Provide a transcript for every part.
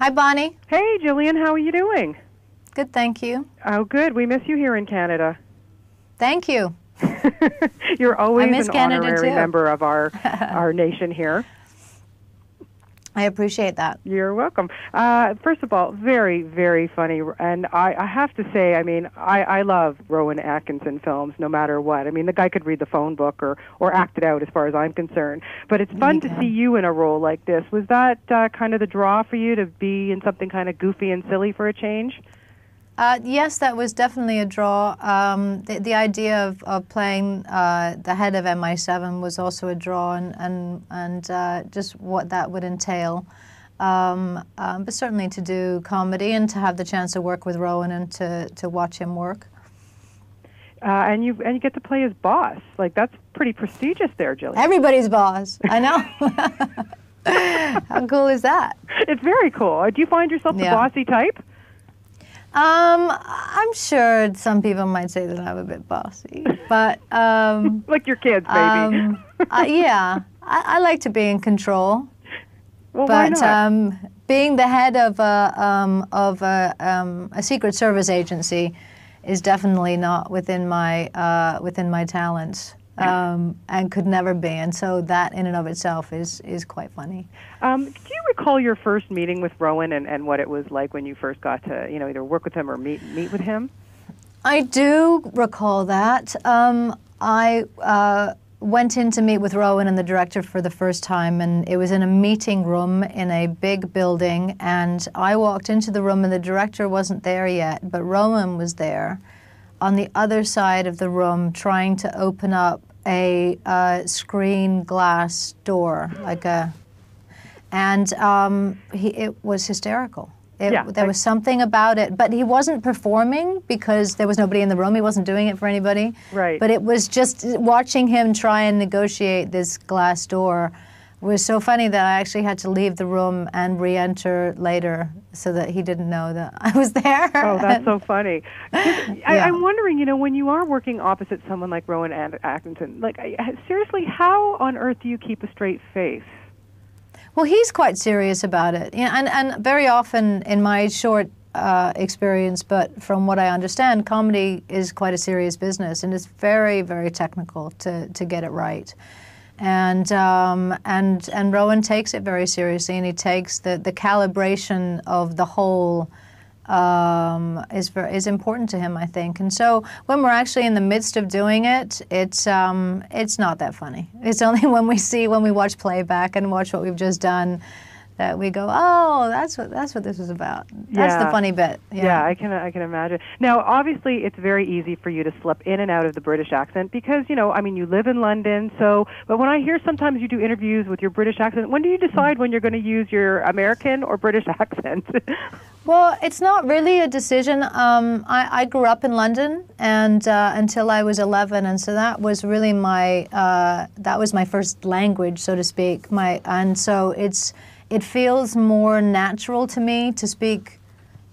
Hi, Bonnie. Hey, Gillian, how are you doing? Good, thank you. Oh, good. We miss you here in Canada. Thank you. You're always an Canada, honorary too. member of our our nation here. I appreciate that. You're welcome. Uh, first of all, very, very funny. And I, I have to say, I mean, I, I love Rowan Atkinson films no matter what. I mean, the guy could read the phone book or, or act it out as far as I'm concerned. But it's fun to see you in a role like this. Was that uh, kind of the draw for you to be in something kind of goofy and silly for a change? Uh, yes, that was definitely a draw. Um, the, the idea of, of playing uh, the head of MI7 was also a draw, and and, and uh, just what that would entail. Um, um, but certainly to do comedy and to have the chance to work with Rowan and to, to watch him work. Uh, and you and you get to play his boss. Like that's pretty prestigious there, Gillian. Everybody's boss. I know. How cool is that? It's very cool. Uh, Do you find yourself the Yeah. bossy type? Um, I'm sure some people might say that I'm a bit bossy, but um, Like your kids, maybe. um, uh, yeah, I, I like to be in control. well, why But not? um, being the head of a um, of a, um, a secret service agency is definitely not within my uh, within my talents. Um, and could never be, and so that in and of itself is is quite funny. Um, do you recall your first meeting with Rowan and, and what it was like when you first got to, you know, either work with him or meet meet with him? I do recall that. Um, I uh, went in to meet with Rowan and the director for the first time, and it was in a meeting room in a big building. And I walked into the room, and the director wasn't there yet, but Rowan was there on the other side of the room trying to open up a uh, screen glass door, like a. And um, he, it was hysterical. It, Yeah, there was something about it, but he wasn't performing because there was nobody in the room. He wasn't doing it for anybody. Right. But it was just watching him try and negotiate this glass door was so funny that I actually had to leave the room and re-enter later so that he didn't know that I was there. Oh, that's so funny. I, Yeah. I'm wondering, you know, when you are working opposite someone like Rowan Atkinson, like I- seriously, how on earth do you keep a straight face? Well, he's quite serious about it, yeah, and and very often in my short uh, experience, but from what I understand, comedy is quite a serious business, and it's very very technical to to get it right. And um, and and Rowan takes it very seriously, and he takes the the calibration of the whole um, is ver- is important to him, I think. And so when we're actually in the midst of doing it, it's um, it's not that funny. It's only when we see when we watch playback and watch what we've just done that we go, oh, that's what that's what this was about. That's the funny bit. Yeah. I can I can imagine. Now, obviously, it's very easy for you to slip in and out of the British accent because you know, I mean, you live in London. So, but when I hear sometimes you do interviews with your British accent, when do you decide when you're going to use your American or British accent? Well, it's not really a decision. Um, I, I grew up in London, and uh, until I was 11, and so that was really my uh, that was my first language, so to speak. My and so it's it feels more natural to me to speak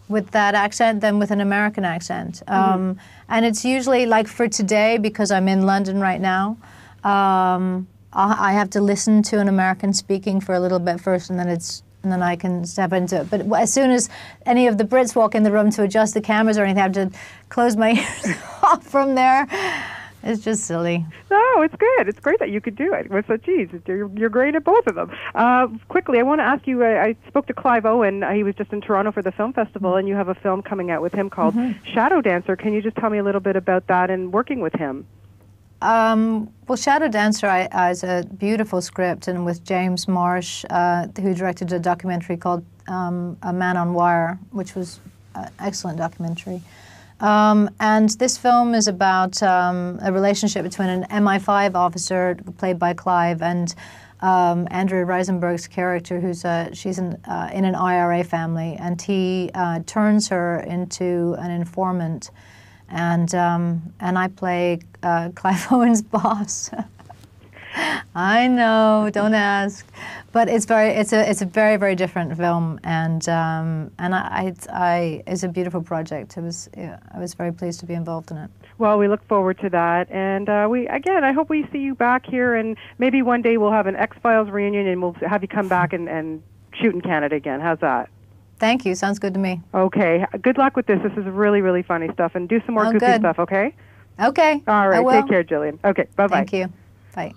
with that accent than with an American accent. Um, and it's usually like for today because I'm in London right now. Um, I I have to listen to an American speaking for a little bit first, and then it's and then I can step into it. But as soon as any of the Brits walk in the room to adjust the cameras or anything, I have to close my ears off from there. It's just silly. No, it's good. It's great that you could do it. With such ease, you're, you're great at both of them. Uh, quickly, I want to ask you. I, I spoke to Clive Owen. Uh, he was just in Toronto for the film festival, and you have a film coming out with him called Shadow Dancer. Can you just tell me a little bit about that and working with him? Um, well, Shadow Dancer I, I, is a beautiful script, and with James Marsh, uh, who directed a documentary called um, A Man on Wire, which was an excellent documentary. Um, and this film is about um, a relationship between an MI5 officer, played by Clive, and um, Andrea Riseborough's character, who's a, she's in, uh, in an IRA family, and he uh, turns her into an informant. And um, and I play uh, Clive Owen's boss. I know, don't ask, but it's very it's a it's a very very different film, and um, and I, I I it's a beautiful project. It was yeah, I was very pleased to be involved in it. Well, we look forward to that, and uh, we again, I hope we see you back here, and maybe one day we'll have an X Files reunion, and we'll have you come back and, and shoot in Canada again. How's that? Thank you. Sounds good to me. Okay. Good luck with this. This is really, really funny stuff. And do some more Oh, goofy good. stuff, okay? Okay. All will. Take care, Gillian. Okay. Bye bye. Thank you. Bye.